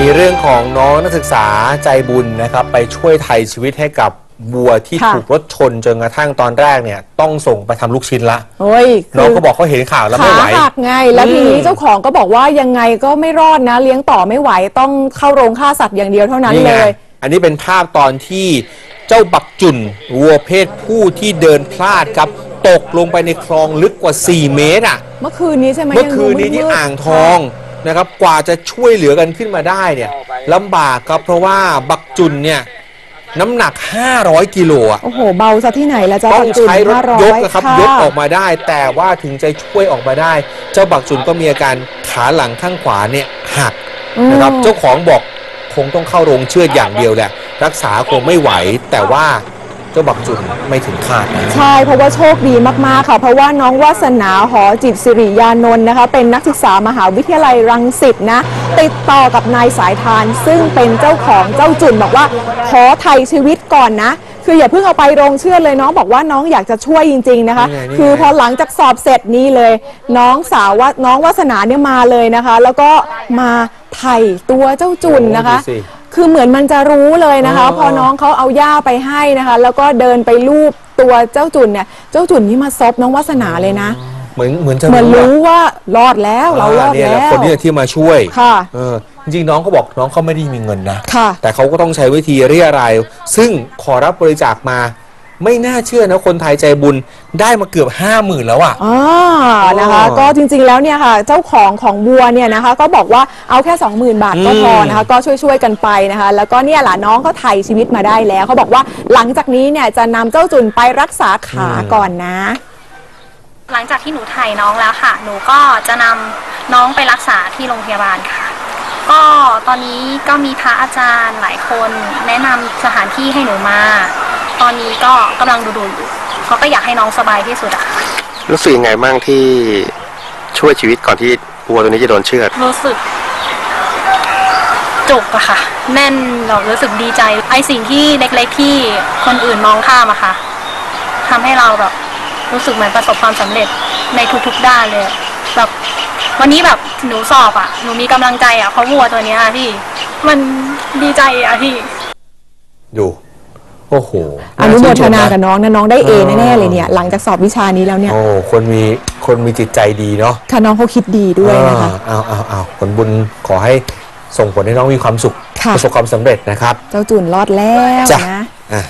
มีเรื่องของน้องนักศึกษาใจบุญนะครับ ไปช่วยไทยชีวิตให้กับวัวที่ค่ะถูกรถชนจนกระทั่งตอนแรกเนี่ย ต้องส่งไปทำลูกชิ้นละโอ้ยน้องคืก็บอกเขาเห็นข่าวแล้วไม่ขาไหว หักไง แล้วทีนี้อืมเจ้าของก็บอกว่ายังไงก็ไม่รอดนะ เลี้ยงต่อไม่ไหวต้องเข้าโรงฆ่าสัตว์อย่างเดียวเท่านั้นนี่เลไงย อันนี้เป็นภาพตอนที่เจ้าบักจุนวัวเพศผู้ที่เดินพลาดครับ ตกลงไปในคลองลึกกว่า 4 เมตรอะ เมื่อคืนนี้ใช่ไหมเมื่อคืนนี้ยังดูที่มืดๆอ่างทอง นะครับกว่าจะช่วยเหลือกันขึ้นมาได้เนี่ยลำบากครับเพราะว่าบักจุนเนี่ยน้ำหนัก 500 กิโลอะโอ้โห เบาซะที่ไหนแล้วจ้าต้องจุนใช้รถห้าร้อยกนะครับค่ะยกออกมาได้ แต่ว่าถึงจะช่วยออกมาได้ เจ้าบักจุนก็มีอาการขาหลังข้างขวาเนี่ยหักนะครับอืมเจ้าของบอกคงต้องเข้าโรงเชือดอย่างเดียวแหละ รักษาคงไม่ไหวแต่ว่า เจ้าบักจุนไม่ถึงคาดนะใช่เพราะว่าโชคดีมาก ๆ ค่ะ เพราะว่าน้องวาสนาหอจิตสิริยานนท์นะคะ เป็นนักศึกษามหาวิทยาลัยรังสิตนะ ติดต่อกับนายสายทาน ซึ่งเป็นเจ้าของเจ้าจุนบอกว่าขอไถ่ชีวิตก่อนนะคืออย่าเพิ่งเอาไปโรงเชือดเลยน้องบอกว่าน้องอยากจะช่วยจริง ๆนะคะนี่ไงนี่ไงคือพอหลังจากสอบเสร็จนี้เลย น้องสาวว่าน้องวาสนาเนี่ยมาเลยนะคะ แล้วก็มาไถ่ตัวเจ้าจุนนะคะโอ้ดูสิ คือเหมือนมันจะรู้เลยนะคะ อ๋อ พอน้องเขาเอาย่าไปให้นะคะ แล้วก็เดินไปลูบตัวเจ้าจุนเนี่ย เจ้าจุนนี่มาซบน้องวาสนาเลยนะ เหมือนเหมือนจะเหมือนอะรู้ว่ารอดแล้วเรารอดเนี่ยแล้นะว คนนี้ที่มาช่วยค่ะเออจริงๆน้องเขาบอกน้องเขาไม่ได้มีเงินนะ ค่ะ แต่เขาก็ต้องใช้วิธีเรียรายซึ่งขอรับบริจาคมา ไม่น่าเชื่อนะคนไทยใจบุญได้มาเกือบห้าหมื่นแล้วอะอ่านะคะอ๋อก็จริงๆ แล้วเนี่ยค่ะ เจ้าของของวัวเนี่ยนะคะ ก็บอกว่าเอาแค่ 20,000 บาทก็พอนะคะ ก็ช่วยๆ กันไปนะคะ แล้วก็เนี่ยแหละน้องก็ไถ่ชีวิตมาได้แล้ว เขาบอกว่าหลังจากนี้เนี่ยจะนำเจ้าจุนไปรักษาขาก่อนนะ หลังจากที่หนูถ่ายน้องแล้วค่ะ หนูก็จะนำน้องไปรักษาที่โรงพยาบาลค่ะ ก็ตอนนี้ก็มีพระอาจารย์หลายคนแนะนำสถานที่ให้หนูมา ตอนนี้ก็กำลังดูดูๆอยู่เขาก็อยากให้น้องสบายที่สุดอะค่ะรู้สึกยังไงบ้างที่ช่วยชีวิตก่อนที่วัวตัวนี้จะโดนเชือด รู้สึก จุกอะค่ะ แน่นเรารู้สึกดีใจไอสิ่งที่เล็กๆที่คนอื่นมองข้ามอะค่ะทำให้เราแบบรู้สึกเหมือนประสบความสำเร็จในทุกๆด้านเลยแบบวันนี้แบบหนูสอบอะหนูมีกำลังใจอะเพราะวัวตัวเนี้ยอะพี่ มันดีใจอะพี่ ดู โอ้โหอนุโมทนาชื่ชกับมะน้องนะน้องได้เอเออแน่ๆเลยเนี่ยหลังจากสอบวิชานี้แล้วเนี่ยโอ้คนมีคนมีจิตใจดีเนาะค่ะน้องเขาคิดดีด้วยนะคะเอาเอาเอาผลบุญขอให้ส่งผลให้น้องมีความสุขค่ะประสบความสำเร็จนะครับ เจ้าจุนรอดแล้วจ้ะนะอะ